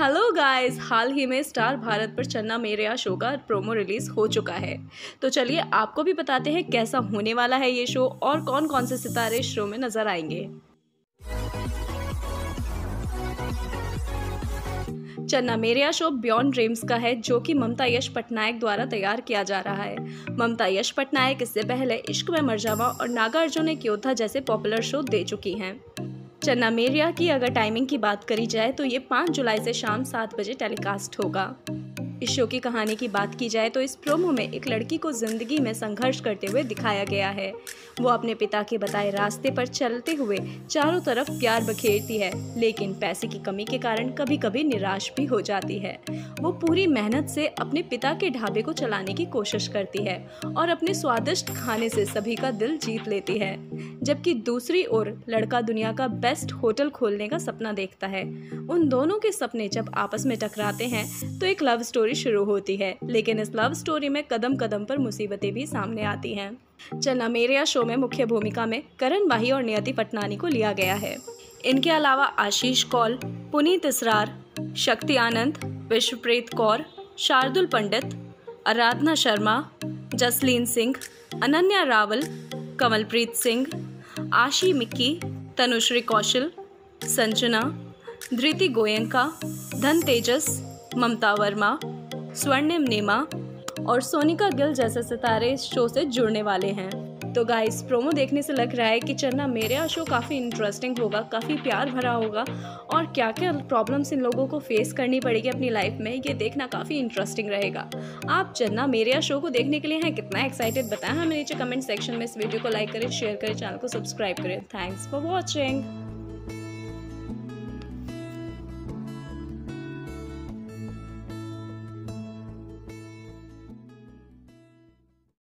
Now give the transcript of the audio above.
Hello guys हाल ही में star Bharat पर Channa Mereya show का प्रोमो रिलीज़ हो चुका है। तो चलिए आपको भी बताते हैं कैसा होने वाला है ये शो और कौन कौन से सितारे शो में नज़र आएँगे। चन्ना मेरिया शो बियॉन्ड ड्रीम्स का है, जो कि ममता यश पटनायक द्वारा तैयार किया जा रहा है। ममता यश पटनायक इससे पहले इश्क में मर जावा और नागार्जुन एक योद्धा जैसे पॉपुलर शो दे चुकी हैं। चन्ना मेरिया की अगर टाइमिंग की बात करी जाए तो ये पाँच जुलाई से शाम सात बजे टेलीकास्ट होगा। इस शो की कहानी की बात की जाए तो इस प्रोमो में एक लड़की को ज़िंदगी में संघर्ष करते हुए दिखाया गया है। वो अपने पिता के बताए रास्ते पर चलते हुए चारों तरफ़ प्यार बखेरती है, लेकिन पैसे की कमी के कारण कभी कभी निराश भी हो जाती है। वो पूरी मेहनत से अपने पिता के ढाबे को चलाने की कोशिश करती है और अपने स्वादिष्ट खाने से सभी का दिल जीत लेती है, जबकि दूसरी ओर लड़का दुनिया का बेस्ट होटल खोलने का सपना देखता है। उन दोनों के सपने जब आपस में टकराते हैं तो एक लव स्टोरी शुरू होती है, लेकिन इस लव स्टोरी में कदम कदम पर मुसीबतें भी सामने आती हैं। चन्ना मेरिया शो में मुख्य भूमिका में करण बाही और नियति पटनानी को लिया गया है। इनके अलावा आशीष कौल, पुनीत इसरार, शक्ति आनंद, विश्वप्रीत कौर, शार्दुल पंडित, आराधना शर्मा, जसलीन सिंह, अनन्या रावल, कमलप्रीत सिंह, आशी मिक्की, तनुश्री कौशल, संजना, धृति गोयंका, धन तेजस, ममता वर्मा स्वर्णिम नेमा और सोनिका गिल जैसे सितारे इस शो से जुड़ने वाले हैं। तो गाइस प्रोमो देखने से लग रहा है कि चन्ना, मेरे शो काफ़ी इंटरेस्टिंग होगा, काफ़ी प्यार भरा होगा और क्या क्या प्रॉब्लम्स इन लोगों को फेस करनी पड़ेगी अपनी लाइफ में, ये देखना काफ़ी इंटरेस्टिंग रहेगा। आप चन्ना, मेरे शो को देखने के लिए हैं, कितना एक्साइटेड बताएँ हमें नीचे कमेंट सेक्शन में इस वीडियो को लाइक करें शेयर करें चैनल को सब्सक्राइब करें। Thanks for watching